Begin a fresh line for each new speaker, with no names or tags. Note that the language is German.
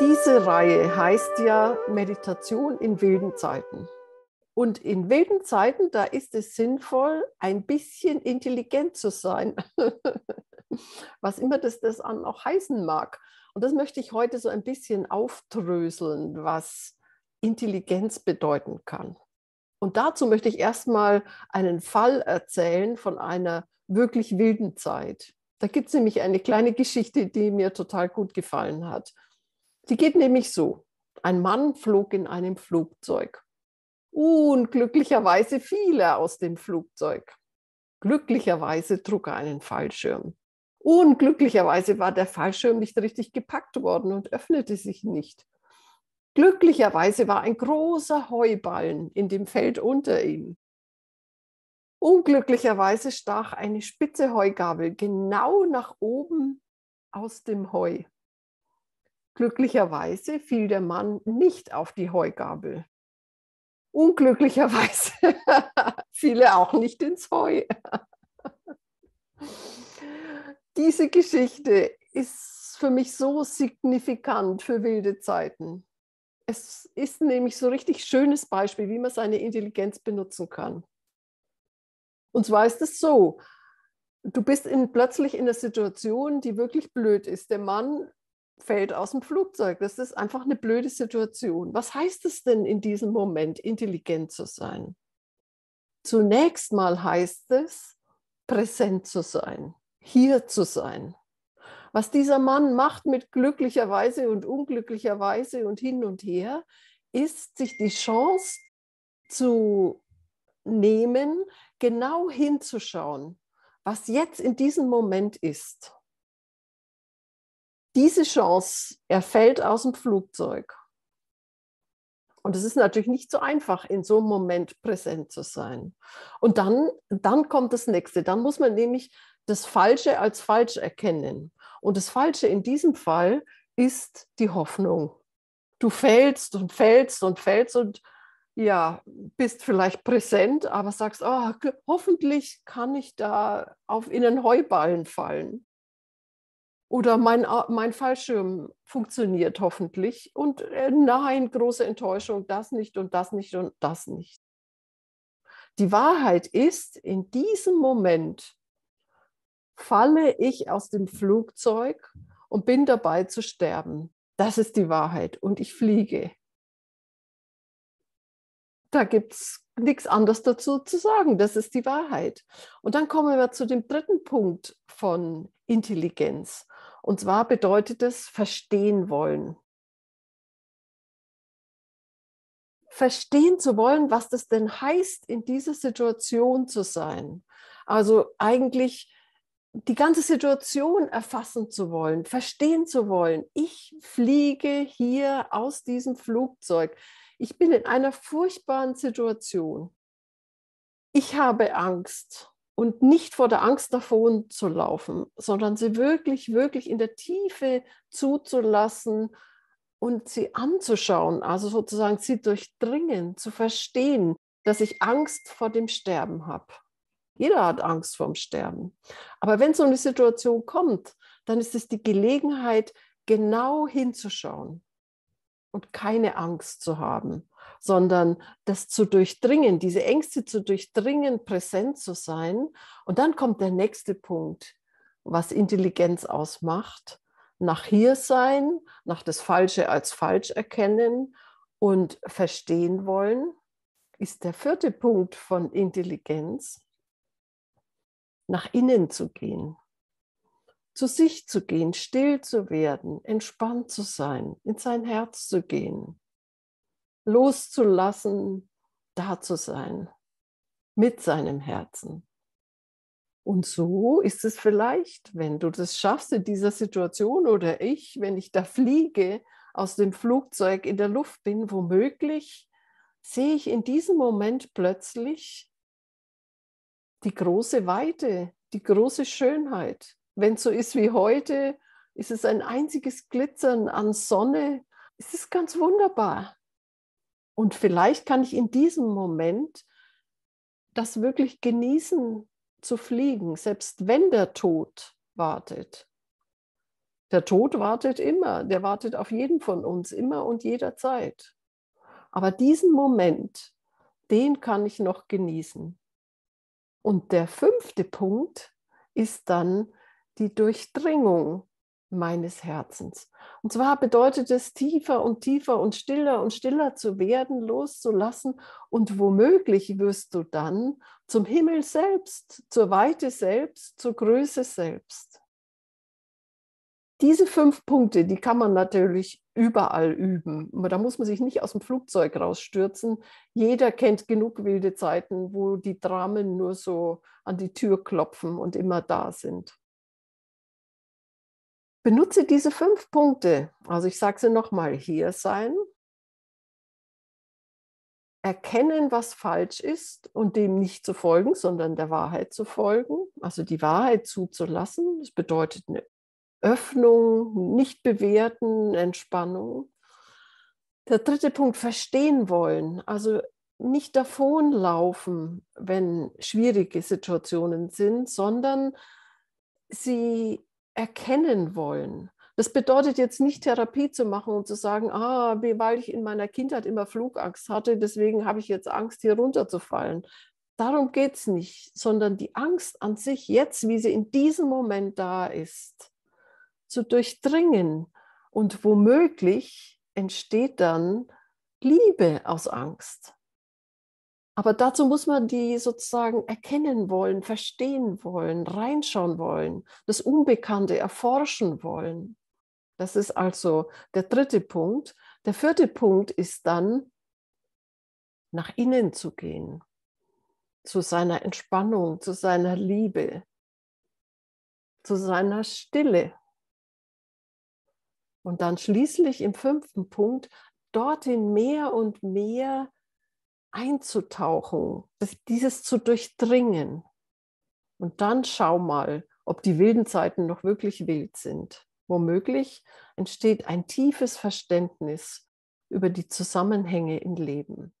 Diese Reihe heißt ja Meditation in wilden Zeiten. Und in wilden Zeiten, da ist es sinnvoll, ein bisschen intelligent zu sein, was immer das, das auch heißen mag. Und das möchte ich heute so ein bisschen aufdröseln, was Intelligenz bedeuten kann. Und dazu möchte ich erstmal einen Fall erzählen von einer wirklich wilden Zeit. Da gibt es nämlich eine kleine Geschichte, die mir total gut gefallen hat. Die geht nämlich so. Ein Mann flog in einem Flugzeug. Unglücklicherweise fiel er aus dem Flugzeug. Glücklicherweise trug er einen Fallschirm. Unglücklicherweise war der Fallschirm nicht richtig gepackt worden und öffnete sich nicht. Glücklicherweise war ein großer Heuballen in dem Feld unter ihm. Unglücklicherweise stach eine spitze Heugabel genau nach oben aus dem Heu. Glücklicherweise fiel der Mann nicht auf die Heugabel. Unglücklicherweise fiel er auch nicht ins Heu. Diese Geschichte ist für mich so signifikant für wilde Zeiten. Es ist nämlich so ein richtig schönes Beispiel, wie man seine Intelligenz benutzen kann. Und zwar ist es so, du bist in, plötzlich in einer Situation, die wirklich blöd ist. Der Mann fällt aus dem Flugzeug. Das ist einfach eine blöde Situation. Was heißt es denn in diesem Moment, intelligent zu sein? Zunächst mal heißt es, präsent zu sein, hier zu sein. Was dieser Mann macht mit glücklicherweise und unglücklicherweise und hin und her, ist, sich die Chance zu nehmen, genau hinzuschauen, was jetzt in diesem Moment ist diese Chance, er fällt aus dem Flugzeug. Und es ist natürlich nicht so einfach, in so einem Moment präsent zu sein. Und dann, dann kommt das nächste. Dann muss man nämlich das Falsche als falsch erkennen. Und das Falsche in diesem Fall ist die Hoffnung. Du fällst und fällst und fällst und ja, bist vielleicht präsent, aber sagst, oh, hoffentlich kann ich da auf in einen Heuballen fallen. Oder mein, mein Fallschirm funktioniert hoffentlich. Und äh, nein, große Enttäuschung, das nicht und das nicht und das nicht. Die Wahrheit ist, in diesem Moment falle ich aus dem Flugzeug und bin dabei zu sterben. Das ist die Wahrheit. Und ich fliege. Da gibt es nichts anderes dazu zu sagen. Das ist die Wahrheit. Und dann kommen wir zu dem dritten Punkt von Intelligenz. Und zwar bedeutet es verstehen wollen. Verstehen zu wollen, was das denn heißt, in dieser Situation zu sein. Also eigentlich die ganze Situation erfassen zu wollen, verstehen zu wollen. Ich fliege hier aus diesem Flugzeug. Ich bin in einer furchtbaren Situation. Ich habe Angst und nicht vor der Angst davon zu laufen, sondern sie wirklich, wirklich in der Tiefe zuzulassen und sie anzuschauen, also sozusagen sie durchdringen, zu verstehen, dass ich Angst vor dem Sterben habe. Jeder hat Angst vor dem Sterben. Aber wenn so eine Situation kommt, dann ist es die Gelegenheit, genau hinzuschauen und keine Angst zu haben, sondern das zu durchdringen, diese Ängste zu durchdringen, präsent zu sein. Und dann kommt der nächste Punkt, was Intelligenz ausmacht. Nach hier sein, nach das Falsche als falsch erkennen und verstehen wollen, ist der vierte Punkt von Intelligenz, nach innen zu gehen, zu sich zu gehen, still zu werden, entspannt zu sein, in sein Herz zu gehen, loszulassen, da zu sein, mit seinem Herzen. Und so ist es vielleicht, wenn du das schaffst in dieser Situation oder ich, wenn ich da fliege, aus dem Flugzeug in der Luft bin, womöglich sehe ich in diesem Moment plötzlich die große Weite, die große Schönheit. Wenn es so ist wie heute, ist es ein einziges Glitzern an Sonne. Es ist ganz wunderbar. Und vielleicht kann ich in diesem Moment das wirklich genießen zu fliegen, selbst wenn der Tod wartet. Der Tod wartet immer, der wartet auf jeden von uns, immer und jederzeit. Aber diesen Moment, den kann ich noch genießen. Und der fünfte Punkt ist dann die Durchdringung meines Herzens. Und zwar bedeutet es, tiefer und tiefer und stiller und stiller zu werden, loszulassen. Und womöglich wirst du dann zum Himmel selbst, zur Weite selbst, zur Größe selbst. Diese fünf Punkte, die kann man natürlich überall üben. Da muss man sich nicht aus dem Flugzeug rausstürzen. Jeder kennt genug wilde Zeiten, wo die Dramen nur so an die Tür klopfen und immer da sind. Benutze diese fünf Punkte. Also ich sage sie nochmal, hier sein, erkennen, was falsch ist und dem nicht zu folgen, sondern der Wahrheit zu folgen, also die Wahrheit zuzulassen. Das bedeutet eine Öffnung, nicht bewerten, Entspannung. Der dritte Punkt, verstehen wollen, also nicht davonlaufen, wenn schwierige Situationen sind, sondern sie erkennen wollen. Das bedeutet jetzt nicht Therapie zu machen und zu sagen, ah, weil ich in meiner Kindheit immer Flugangst hatte, deswegen habe ich jetzt Angst, hier runterzufallen. Darum geht es nicht, sondern die Angst an sich jetzt, wie sie in diesem Moment da ist, zu durchdringen. Und womöglich entsteht dann Liebe aus Angst. Aber dazu muss man die sozusagen erkennen wollen, verstehen wollen, reinschauen wollen, das Unbekannte erforschen wollen. Das ist also der dritte Punkt. Der vierte Punkt ist dann, nach innen zu gehen, zu seiner Entspannung, zu seiner Liebe, zu seiner Stille. Und dann schließlich im fünften Punkt dorthin mehr und mehr einzutauchen, dieses zu durchdringen. Und dann schau mal, ob die wilden Zeiten noch wirklich wild sind. Womöglich entsteht ein tiefes Verständnis über die Zusammenhänge im Leben.